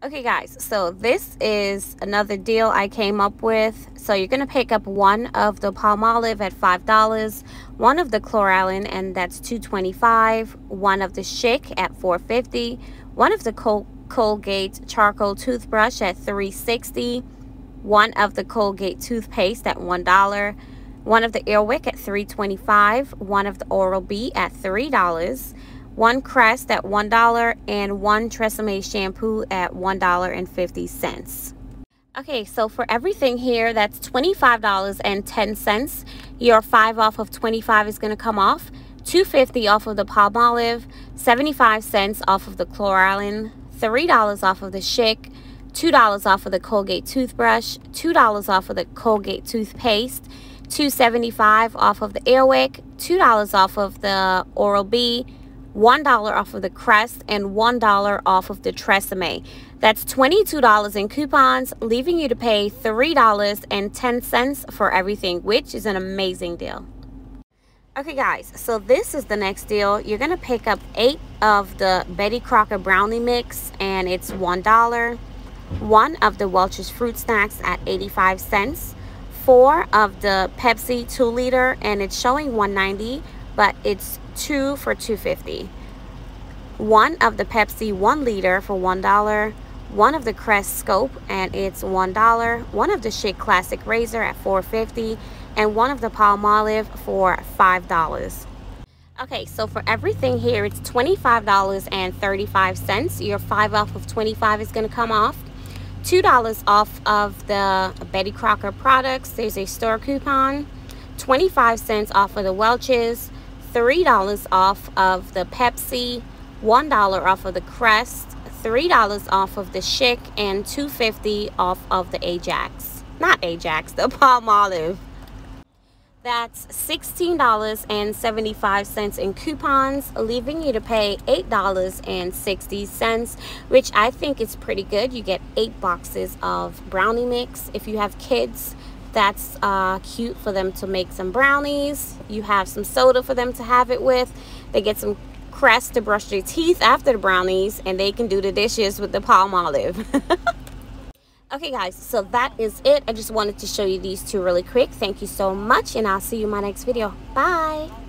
Okay guys, so this is another deal I came up with. So you're going to pick up one of the Palmolive at $5, one of the Chloralin and that's $2.25, one of the Schick at $4.50, one of the Col Colgate charcoal toothbrush at $3.60, one of the Colgate toothpaste at $1, one of the Airwick at $3.25, one of the Oral-B at $3, one Crest at $1, and one Tresemme shampoo at $1.50. Okay, so for everything here, that's $25.10. Your 5 off of 25 is going to come off. 250 off of the Palmolive, 75 cents off of the Chloralin, $3 off of the Schick, $2 off of the Colgate toothbrush, $2 off of the Colgate toothpaste, 275 off of the Airwick, $2 off of the Oral-B, $1 off of the Crest, and $1 off of the Tresemme. That's $22 in coupons, leaving you to pay $3.10 for everything, which is an amazing deal. Okay guys, so this is the next deal. You're to pick up 8 of the Betty Crocker Brownie Mix, and it's $1. One of the Welch's Fruit Snacks at 85 cents. Four of the Pepsi 2 liter, and it's showing 190 but it's two for 250 one of the Pepsi 1 liter for $1, one of the Crest Scope and it's $1, one of the Schick Classic Razor at $4.50, and one of the Palmolive for $5. Okay, so for everything here, it's $25.35. Your 5 off of 25 is going to come off. $2 off of the Betty Crocker products. There's a store coupon. 25 cents off of the Welch's. $3 off of the Pepsi, $1 off of the Crest, $3 off of the Schick, and $2.50 off of the Ajax. Not Ajax, the Palmolive. That's $16.75 in coupons, leaving you to pay $8.60, which I think is pretty good. You get eight boxes of brownie mix. If you have kids, that's uh, cute for them to make some brownies. You have some soda for them to have it with. They get some crest to brush their teeth after the brownies and they can do the dishes with the Palmolive. okay guys, so that is it. I just wanted to show you these two really quick. Thank you so much and I'll see you in my next video. Bye!